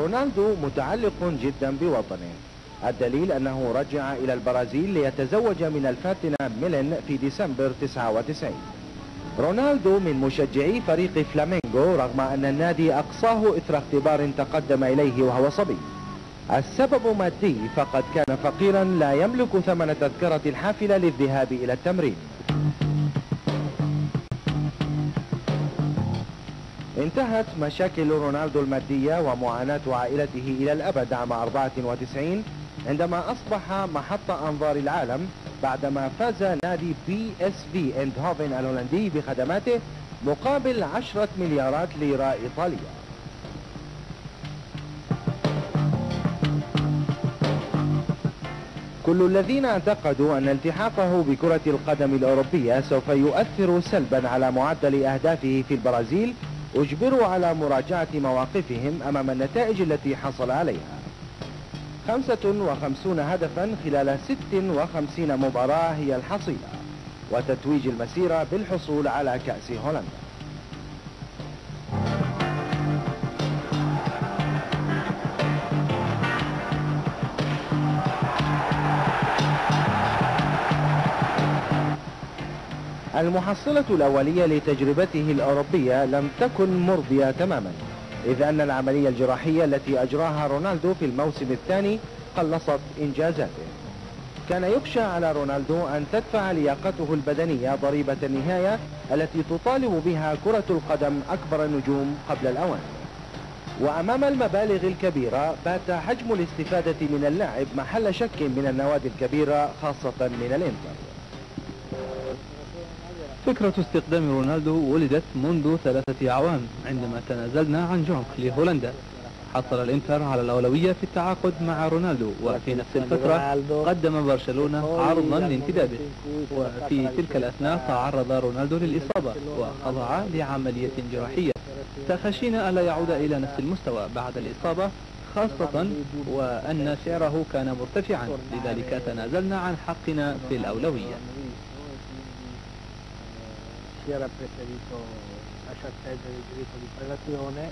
رونالدو متعلق جدا بوطنه. الدليل أنه رجع إلى البرازيل ليتزوج من الفاتنة ميلين في ديسمبر 99 رونالدو من مشجعي فريق فلامينغو رغم أن النادي أقصاه إثر اختبار تقدم إليه وهو صبي. السبب مادي فقد كان فقيرا لا يملك ثمن تذكرة الحافلة للذهاب إلى التمرين. انتهت مشاكل رونالدو المادية ومعاناة عائلته إلى الأبد عام 94 عندما أصبح محط أنظار العالم بعدما فاز نادي بي إس في إندهوفن الهولندي بخدماته مقابل عشرة مليارات ليرة إيطالية. كل الذين اعتقدوا أن التحاقه بكرة القدم الأوروبية سوف يؤثر سلبا على معدل أهدافه في البرازيل أجبروا على مراجعة مواقفهم أمام النتائج التي حصل عليها. 55 هدفا خلال 56 مباراة هي الحصيلة وتتويج المسيرة بالحصول على كأس هولندا. المحصلة الأولية لتجربته الأوروبية لم تكن مرضية تماما إذ أن العملية الجراحية التي أجراها رونالدو في الموسم الثاني قلصت إنجازاته. كان يخشى على رونالدو أن تدفع لياقته البدنية ضريبة النهاية التي تطالب بها كرة القدم أكبر النجوم قبل الأوان. وأمام المبالغ الكبيرة بات حجم الاستفادة من اللاعب محل شك من النوادي الكبيرة خاصة من الإنتر. فكرة استقدام رونالدو ولدت منذ ثلاثة أعوام عندما تنازلنا عن جونك لهولندا. حصل الإنتر على الأولوية في التعاقد مع رونالدو وفي نفس الفترة قدم برشلونة عرضا لانتدابه. وفي تلك الأثناء تعرض رونالدو للإصابة وخضع لعملية جراحية. تخشينا ألا يعود إلى نفس المستوى بعد الإصابة خاصة وأن سعره كان مرتفعا. لذلك تنازلنا عن حقنا في الأولوية. Si era preferito lasciar perdere il diritto di prelazione.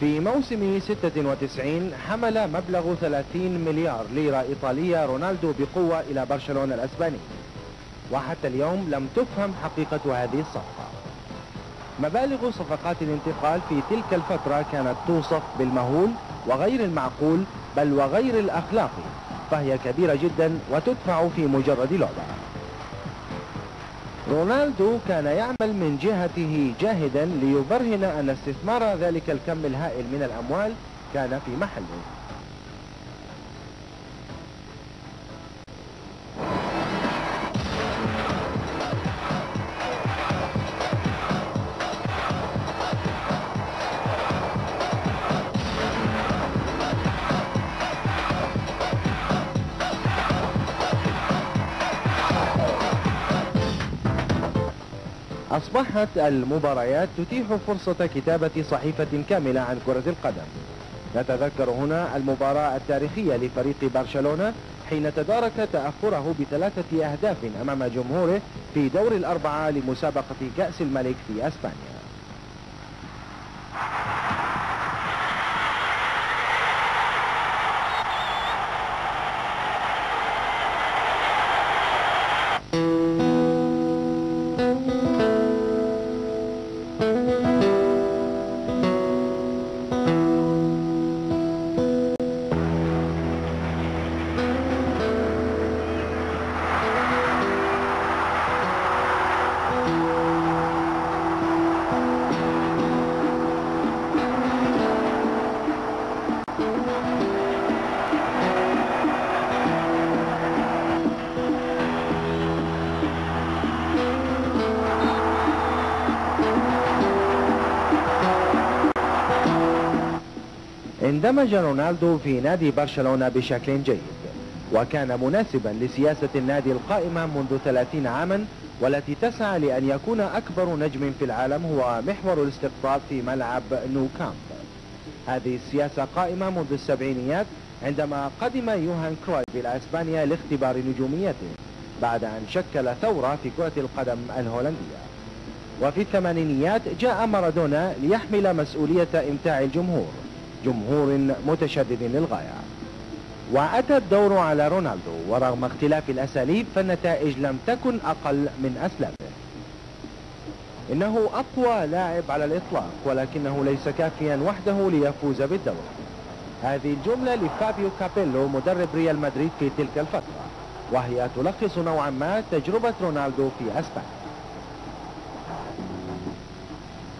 في موسم 96 حمل مبلغ 30 مليار ليرة إيطالية رونالدو بقوة إلى برشلونة الأسباني. وحتى اليوم لم تفهم حقيقة هذه الصفقة. مبالغ صفقات الانتقال في تلك الفترة كانت توصف بالمهول وغير المعقول بل وغير الأخلاقي فهي كبيرة جدا وتدفع في مجرد لعبة. رونالدو كان يعمل من جهته جاهدا ليبرهن أن استثمار ذلك الكم الهائل من الأموال كان في محله. أصبحت المباريات تتيح فرصة كتابة صحيفة كاملة عن كرة القدم. نتذكر هنا المباراة التاريخية لفريق برشلونة حين تدارك تأخره بثلاثة أهداف أمام جمهوره في دور الأربعة لمسابقة كأس الملك في أسبانيا. اندمج رونالدو في نادي برشلونة بشكل جيد وكان مناسبا لسياسة النادي القائمة منذ 30 عاما والتي تسعى لأن يكون أكبر نجم في العالم هو محور الاستقطاب في ملعب نو كامب هذه السياسة قائمة منذ السبعينيات عندما قدم يوهان كرويف إلى إسبانيا لاختبار نجوميته بعد أن شكل ثورة في كرة القدم الهولندية. وفي الثمانينيات جاء مارادونا ليحمل مسؤولية إمتاع الجمهور. جمهور متشدد للغاية. وأتى الدور على رونالدو ورغم اختلاف الأساليب فالنتائج لم تكن أقل من أسلافه. إنه أقوى لاعب على الإطلاق ولكنه ليس كافيا وحده ليفوز بالدوري. هذه الجملة لفابيو كابيلو مدرب ريال مدريد في تلك الفترة. وهي تلخص نوعا ما تجربة رونالدو في أسبانيا.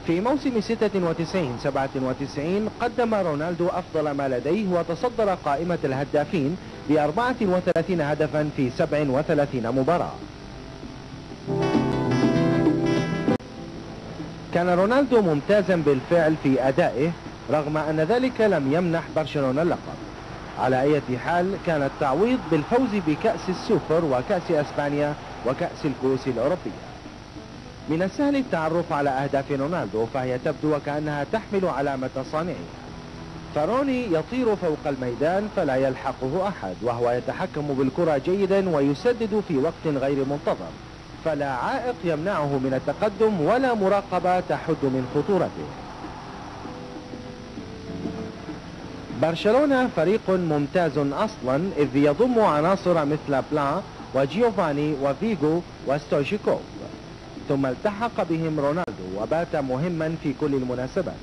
في موسم 96 97 قدم رونالدو أفضل ما لديه وتصدر قائمة الهدافين ب 34 هدفا في 37 مباراة. كان رونالدو ممتازا بالفعل في أدائه رغم أن ذلك لم يمنح برشلونة اللقب. على أي حال كان التعويض بالفوز بكأس السوبر وكأس أسبانيا وكأس الكؤوس الأوروبية. من السهل التعرف على أهداف رونالدو فهي تبدو وكأنها تحمل علامة صانعها فروني يطير فوق الميدان فلا يلحقه أحد وهو يتحكم بالكرة جيدا ويسدد في وقت غير منتظم. فلا عائق يمنعه من التقدم ولا مراقبة تحد من خطورته. برشلونة فريق ممتاز أصلا إذ يضم عناصر مثل بلان وجيوفاني وفيجو وستوشيكوف ثم التحق بهم رونالدو وبات مهما في كل المناسبات.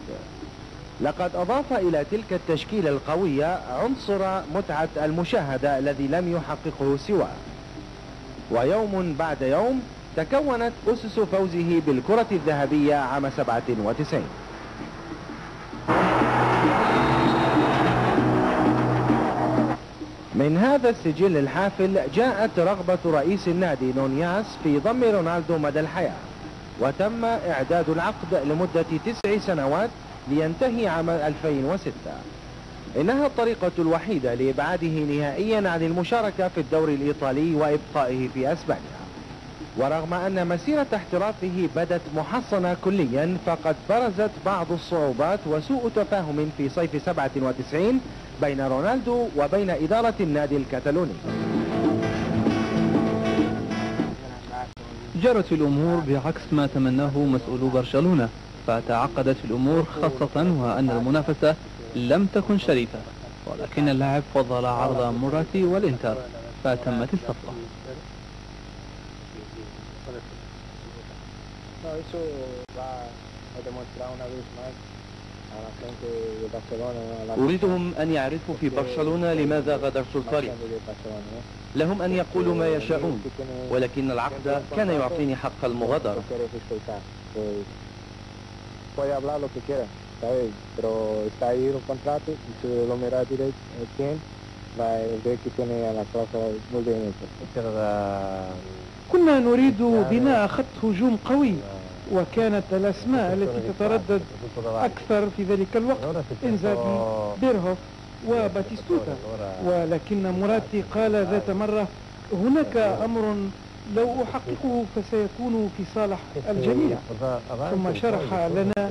لقد أضاف إلى تلك التشكيلة القوية عنصر متعة المشاهدة الذي لم يحققه سواه. ويوم بعد يوم تكونت أسس فوزه بالكرة الذهبية عام 97 من هذا السجل الحافل جاءت رغبة رئيس النادي نونياس في ضم رونالدو مدى الحياة وتم إعداد العقد لمدة تسع سنوات لينتهي عام 2006 إنها الطريقة الوحيدة لإبعاده نهائيا عن المشاركة في الدوري الإيطالي وإبقائه في أسبانيا. ورغم أن مسيرة احترافه بدت محصنة كليا فقد برزت بعض الصعوبات وسوء تفاهم في صيف 97 بين رونالدو وبين إدارة النادي الكتالوني. جرت الأمور بعكس ما تمناه مسؤولو برشلونة فتعقدت الأمور خاصة وأن المنافسة لم تكن شريفة ولكن اللاعب فضل عرض مراتي والإنتر فتمت الصفقة. Eso va a demostrar una vez más أريدهم أن يعرفوا في برشلونة لماذا غادرت الفريق لهم أن يقولوا ما يشاءون. ولكن العقد كان يعطيني حق المغادرة. كنا نريد بناء خط هجوم قوي. وكانت الأسماء التي تتردد أكثر في ذلك الوقت إنزاغي بيرهوف وباتيستوتا. ولكن مراتي قال ذات مرة هناك أمر لو أحققه فسيكون في صالح الجميع. ثم شرح لنا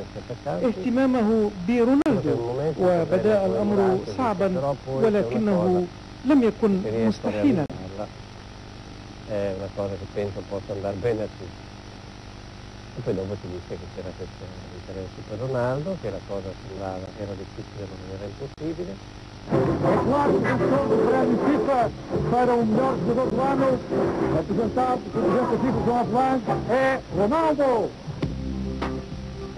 اهتمامه برونالدو وبدأ الأمر صعبا ولكنه لم يكن مستحيلا. E poi dopo si disse che c'era questione interesse per Ronaldo, che la cosa sembrava era difficile ma non era impossibile.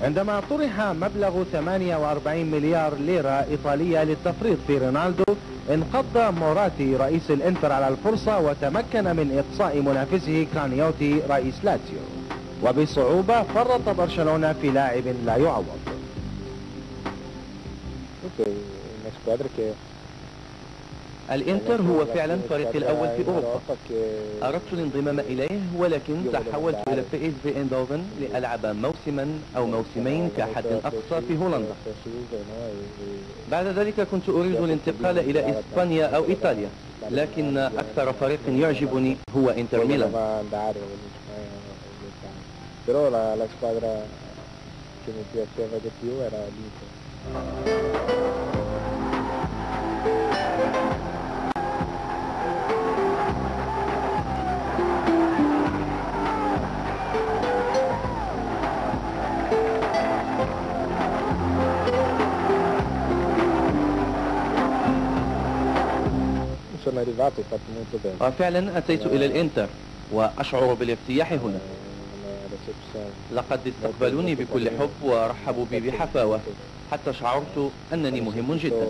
عندما طرح مبلغ 48 مليار ليرة إيطالية للتفريط في رونالدو انقض موراتي رئيس الإنتر على الفرصة وتمكن من إقصاء منافسه كرانيوتي رئيس لاتسيو. وبصعوبة فرط برشلونة في لاعب لا يعوض. الإنتر هو فعلا فريقي الأول في أوروبا. أردت الانضمام إليه ولكن تحولت بي اس في أيندهوفن لألعب موسما أو موسمين كحد أقصى في هولندا. بعد ذلك كنت أريد الانتقال إلى إسبانيا أو إيطاليا لكن أكثر فريق يعجبني هو إنتر ميلان. Però la, la squadra che mi piaceva di più era l'Inter. e. وفعلا أتيت إلى الإنتر وأشعر بالارتياح هنا لقد استقبلوني بكل حب ورحبوا بي بحفاوة حتى شعرت أنني مهم جدا.